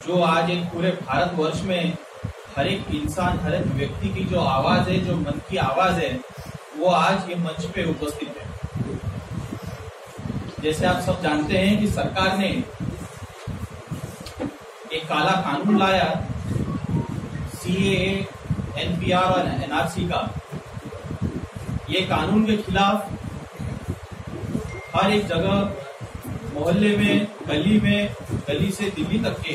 जो आज एक पूरे भारतवर्ष में हर एक इंसान, हर एक व्यक्ति की जो आवाज़ है, जो मन की आवाज़ है, वो आज ये मंच पे उपस्थित है। जैसे आप सब जानते हैं कि सरकार ने एक काला कानून लाया सीए एनपीआर और एनआरसी का। ये कानून के खिलाफ हर एक जगह मोहल्ले में, गली में, गली से दिल्ली तक के,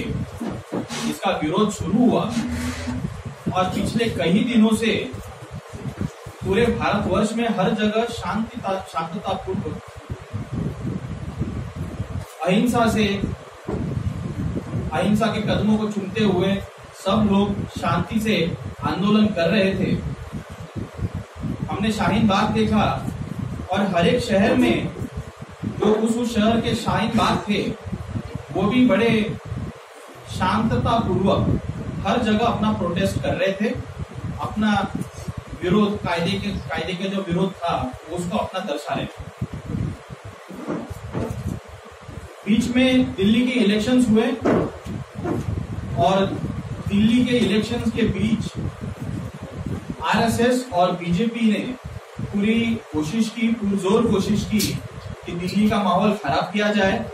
इसका विरोध शुरू हुआ। और पिछले कई दिनों से पूरे भारतवर्ष में हर जगह शांति शांततापूर्वक अहिंसा से, अहिंसा के कदमों को चुनते हुए सब लोग शांति से आंदोलन कर रहे थे। हमने शाहीन बाग देखा और हर एक शहर में जो उस शहर के शाहीन बाग थे। वो भी बड़े शांतता पूर्वक हर जगह अपना प्रोटेस्ट कर रहे थे। अपना विरोध, कायदे के कायदे के जो विरोध था उसको अपना दर्शा रहे थे। बीच में दिल्ली के इलेक्शंस हुए और दिल्ली के इलेक्शंस के बीच आरएसएस और बीजेपी ने पूरी कोशिश की, पुरजोर कोशिश की कि दिल्ली का माहौल खराब किया जाए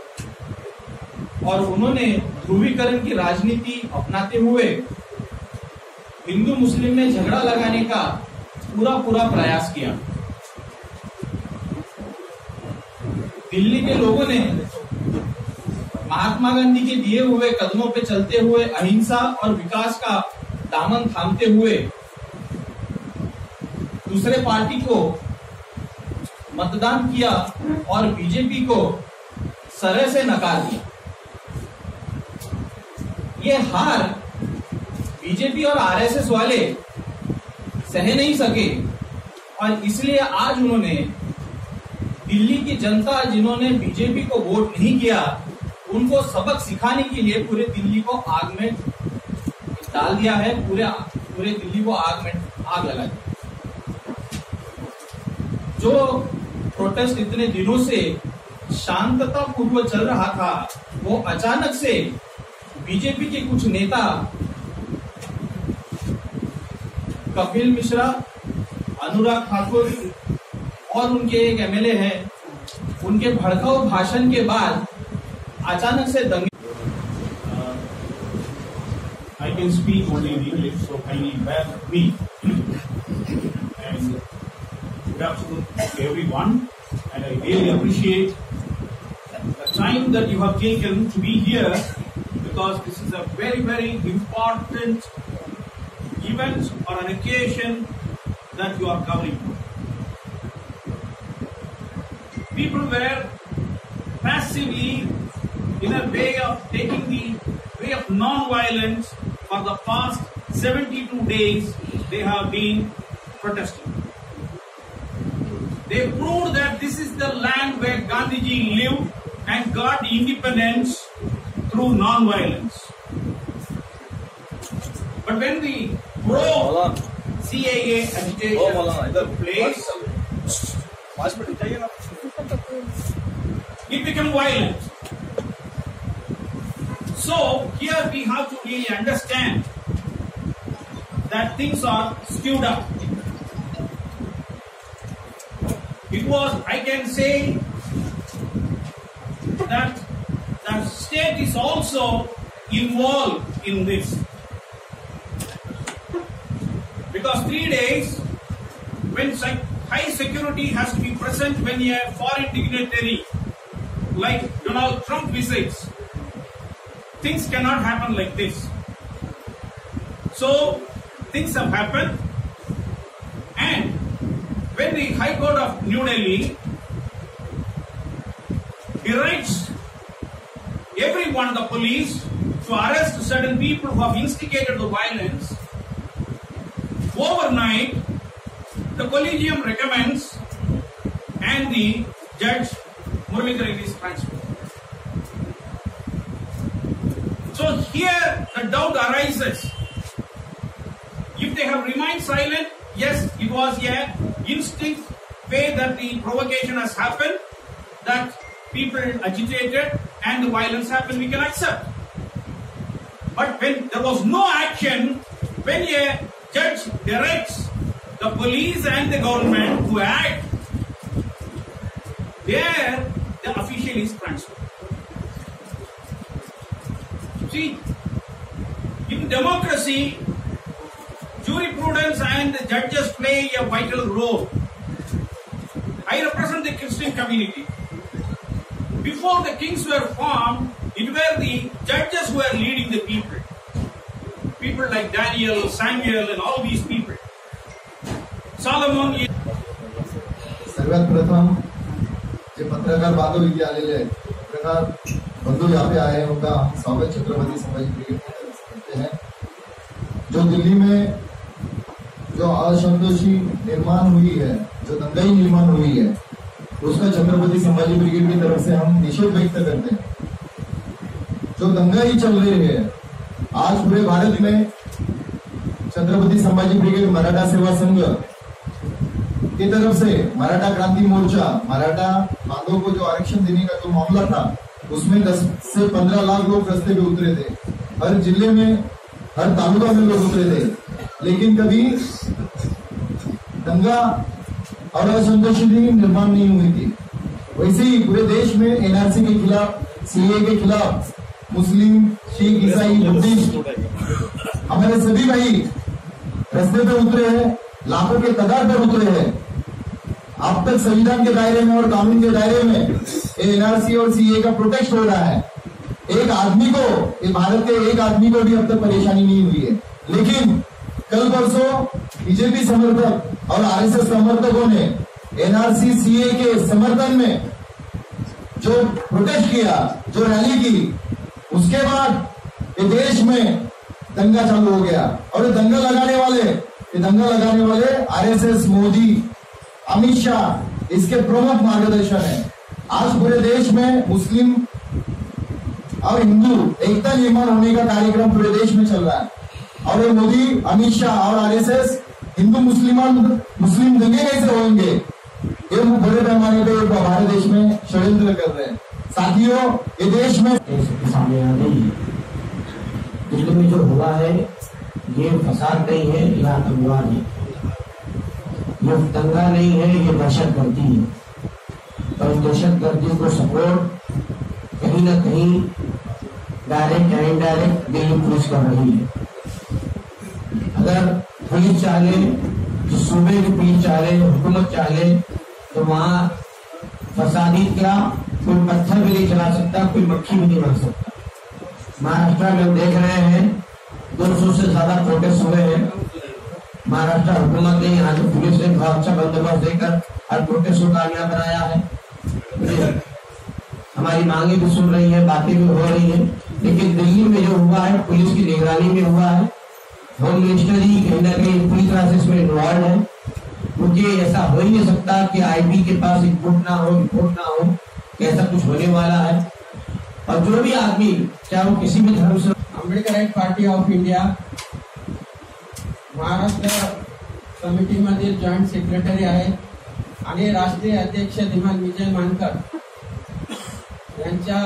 और उन्होंने ध्रुवीकरण की राजनीति अपनाते हुए हिंदू मुस्लिम में झगड़ा लगाने का पूरा पूरा प्रयास किया। दिल्ली के लोगों ने महात्मा गांधी के दिए हुए कदमों पर चलते हुए अहिंसा और विकास का दामन थामते हुए दूसरे पार्टी को मतदान किया और बीजेपी को सरह से नकार दिया। ये हार बीजेपी और आरएसएस वाले सह नहीं सके और इसलिए आज उन्होंने दिल्ली की जनता, जिन्होंने बीजेपी को वोट नहीं किया, उनको सबक सिखाने के लिए पूरे दिल्ली को आग में डाल दिया है, पूरे पूरे दिल्ली को आग में, आग लगा दिया जो प्रोटेस्ट इतने दिनों से शांतता पूर्व चल रहा था वो अचानक से बीजेपी के कुछ नेता कपिल मिश्रा अनुराग ठाकुर और उनके एक एमएलए हैं उनके भड़काऊ भाषण के बाद अचानक से दंगे I can speak only in English, so kindly bear with me. And good afternoon to everyone, and I really appreciate the time that you have taken to be here because this is a very, very important event or an occasion that you are covering. People were passively in a way of taking the way of non-violence for the past 72 days they have been protesting. They proved that this is the land where Gandhiji lived and got independence through non-violence. But when the pro CAA agitation took place, it became violent. So here we have to really understand that things are skewed up. It was, I can say, that the state is also involved in this. Because three days, when high security has to be present when a foreign dignitary like Donald Trump visits, things cannot happen like this. So, things have happened, when the High Court of New Delhi directs everyone, the police, to arrest certain people who have instigated the violence, overnight, the collegium recommends and the judge Muralidharan is transferred. So here the doubt arises. If they have remained silent, yes, it was a instinct way that the provocation has happened, that people agitated and the violence happened, we can accept. But when there was no action, when a judge directs the police and the government to act, there the official is transferred. See, in democracy, jurisprudence and the judges play a vital role. I represent the Christian community. Before the kings were formed, it were the judges who were leading the people. People like Daniel, Samuel, and all these people. Solomon is सर्वात प्रथम जे पत्रकार बांधव इथे आलेले आहेत पत्रकार बंधू यहाँ पे आए हैं उनका हम स्वागत छत्रपति संभाजी ब्रिगेड की तरफ से करते हैं जो दिल्ली में जो असंतोषी निर्माण हुई है, जो दंगाई निर्माण हुई है, उसका छत्रपति संभाजी ब्रिगेड की तरफ़ से हम निषेध व्यक्त करते हैं। जो दंगाई चल रही है, आज पूरे भारत में छत्रपति संभाजी ब्रिगेड मराठा सेवा संघ की तरफ़ से मराठा क्रांति मोर्चा, मराठा बांधव को जो आरक्षण देने का जो मामला था, उसमें 10 से 15 लाख लोग रस्ते पे उतरे थे। हर ज़िले में, हर तालुका में लोग उतरे थे। लेकिन कभी दंगा और असंतोषी निर्माण नहीं हुई थी। वैसे ही पूरे देश में एनआरसी के खिलाफ सीए के खिलाफ, मुस्लिम सिख ईसाई, बुद्धिस्ट, हमारे सभी भाई रास्ते पे उतरे हैं, लाखों के तादाद पर उतरे हैं। अब तक संविधान के दायरे में और कानून के दायरे में एनआरसी और सीए का प्रोटेक्ट हो रहा है। एक आदमी को भारत के एक आदमी को भी अब तक परेशानी नहीं हुई है। लेकिन कल परसों बीजेपी समर्थक और आरएसएस समर्थकों ने एनआरसी सीए के समर्थन में जो प्रोटेस्ट किया, जो रैली की, उसके बाद ये देश में दंगा चालू हो गया। और ये दंगा लगाने वाले, ये दंगा लगाने वाले आरएसएस, मोदी, अमित शाह, इसके प्रमुख मार्गदर्शन है। आज पूरे देश में मुस्लिम और हिंदू एकता निर्माण होने का कार्यक्रम पूरे देश में चल रहा है। और ये मोदी, अमित शाह, और आरएसएस हिंदू, मुस्लिमान, मुस्लिम दंगे कैसे होंगे। ये वो बड़े पैमाने पे भारत देश में षड्यंत्र कर रहे हैं। साथियों, ये देश में सामने आ गई। है दिल्ली में जो हुआ है, ये फसाद नहीं है यह आतंकवाद है। ये दंगा नहीं है, ये दहशत गर्दी है। और दहशत गर्दी को सपोर्ट कहीं ना कहीं डायरेक्ट या इनडायरेक्ट दिल्ली पुलिस कर रही है। अगर पुलिस चाहे जो सूबे की पुलिस चाहे हुकूमत चाहे तो वहाँ फसादी क्या? कोई पत्थर भी नहीं चला सकता, कोई मक्खी भी नहीं मार सकता। महाराष्ट्र में हम देख रहे हैं, दो सौ से ज़्यादा प्रोटेस्ट हुए हैं। महाराष्ट्र हुकूमत ने यहाँ की पुलिस ने बहुत अच्छा बंदोबस्त देकर हर प्रोटेस्ट को कामयाब बनाया है। हमारी मांगे भी सुन रही है, बातें भी हो रही है, लेकिन दिल्ली में जो हुआ है, पुलिस की निगरानी में हुआ है होम मिनिस्टर जी, कहीं ना कहीं पूरी तरह से इसमें इन्वॉल्व है। क्योंकि ऐसा हो ही नहीं सकता कि आईबी के पास इनपुट ना हो रिपोर्ट ना हो ऐसा कुछ होने वाला है। और जो भी आदमी, चाहे वो किसी भी धर्म से Ambedkarite party of India Maharashtra समितीमधील joint secretary आणि राष्ट्रीय अध्यक्ष धीमान विजय मानकर यांच्या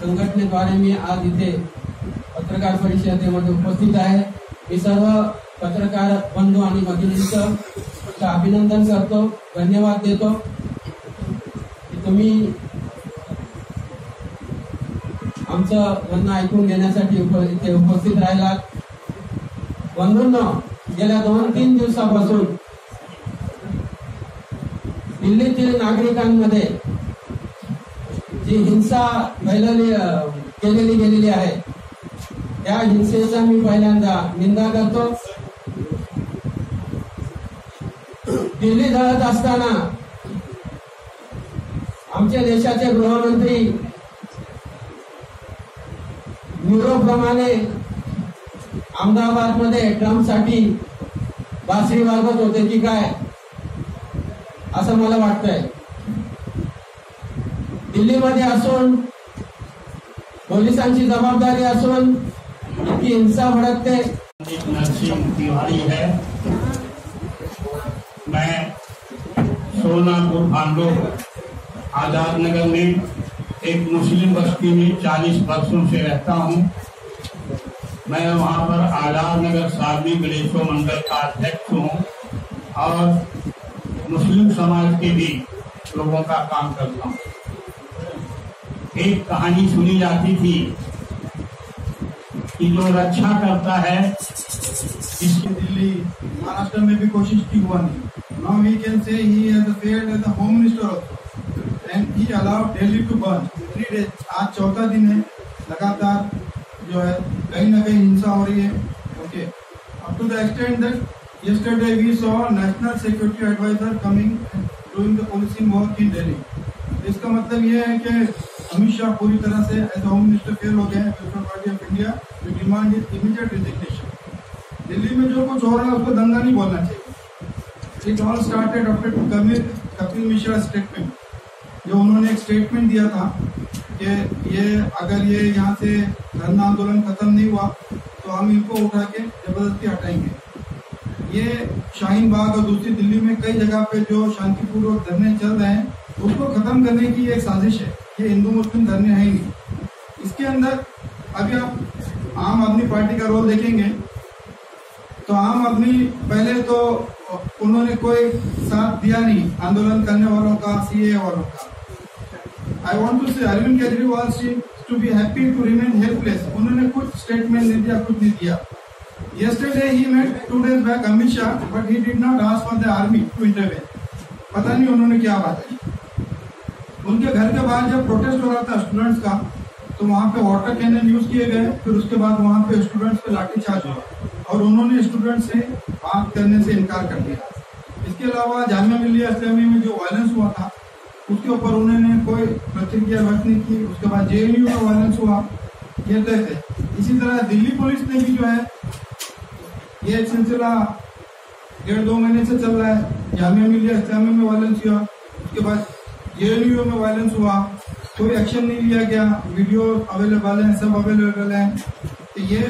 संघटनेद्वारे मी आज इथे पत्रकार परिषदेमध्ये उपस्थित आहे. मी सर्व पत्रकार बंधू आणि भगिनींचं अभिनंदन करतो. धन्यवाद देतो. की तुम्ही आमचं म्हणणं ऐकून घेण्यासाठी इथे उपस्थित राहिलात. बंधूंना गेल्या दोन तीन दिवसापासून दिल्लीतील नागरिकांमध्ये जी हिंसा फैलली केलेली गेलेली आहे या हिंसेचा मी पहिल्यांदा निंदा करतो. दिल्ली जळत असताना आमच्या देशाचे गृहमंत्री युरोप्रमाणे अहमदाबादमध्ये ट्रम्पसाठी बासरी वाजवत होते की काय असं मला वाटतंय. दिल्लीमध्ये असून पोलिसांची जबाबदारी असून इतकी हिंसा भडकते। नरसिंह तिवारी है। मैं सोनापुर भांडो आज़ाद नगर में एक मुस्लिम बस्ती में 40 वर्षों से रहता हूँ। मैं वहाँ पर आज़ाद नगर साधवी गणेशो मंडल का अध्यक्ष हूँ और मुस्लिम समाज के भी लोगों का काम करता हूँ। एक कहानी सुनी जाती थी कि जो रक्षा करता है। इसकी दिल्ली महाराष्ट्र में भी कोशिश की हुआ नहीं। Now we can say he has failed as the home minister also and he allowed Delhi to burn three days आज चौथा दिन है। लगातार जो है, कहीं ना कहीं हिंसा हो रही है। Okay up to the extend that yesterday we saw national security advisor coming doing the policing work in delhi. इसका मतलब ये है कि अमित शाह पूरी तरह से एज होम मिनिस्टर फेल हो गए people party of India we demand is immediate resignation Delhi में जो कुछ हो रहा है, उसको दंगा नहीं बोलना चाहिए। It all started after Kapil Kapil Mishra statement जो उन्होंने एक स्टेटमेंट दिया था कि ये, अगर ये यहाँ से धरना आंदोलन खत्म नहीं हुआ तो हम इनको उठा के ज़बरदस्ती हटाएँगे। ये शाहीन बाग और दूसरी दिल्ली में कई जगह पे जो शांतिपूर्वक धरने चल रहे हैं, उसको खत्म करने की एक साजिश है। ये हिंदू मुस्लिम धरने है ही नहीं। इसके अंदर अभी आप आम आदमी पार्टी का रोल देखेंगे तो आम आदमी पहले तो उन्होंने कोई साथ दिया नहीं आंदोलन करने वालों का सीए वालों का। I want to say Arvind Kejriwal see to be happy to remain helpless उन्होंने कुछ स्टेटमेंट नहीं दिया कुछ नहीं दिया। Yesterday he met two days back Amit Shah, but he did not ask for the army to intervene. पता नहीं उन्होंने क्या बात है उनके घर के बाहर जब प्रोटेस्ट हो रहा था स्टूडेंट्स का तो वहाँ पे वाटर कैनन यूज़ किए गए, फिर उसके बाद वहाँ पे स्टूडेंट्स पे लाठीचार्ज हुआ। और उन्होंने स्टूडेंट से बात करने से इनकार कर दिया। इसके अलावा जामिया मिलिया इस्लामी में जो वायलेंस हुआ था, उसके ऊपर उन्होंने कोई प्रतिक्रिया व्यक्त नहीं की। उसके बाद जेएनयू का वायलेंस हुआ। ये तय थे इसी तरह दिल्ली पुलिस ने भी जो है, ये सिलसिला डेढ़ दो महीने से चल रहा है। जामिया मिलिया इस्लामी में वायलेंस हुआ। उसके बाद जेएनयू में वायलेंस हुआ। कोई एक्शन नहीं लिया गया। वीडियो अवेलेबल है, सब अवेलेबल है। तो ये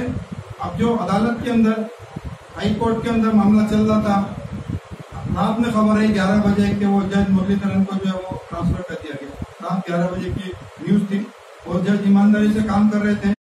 अब जो अदालत के अंदर हाई कोर्ट के अंदर मामला चल रहा था, रात में खबर आई ग्यारह बजे कि वो जज मुरलीधरन को जो है वो ट्रांसफ़र कर दिया गया। रात ग्यारह बजे की न्यूज़ थी। और जज ईमानदारी से काम कर रहे थे।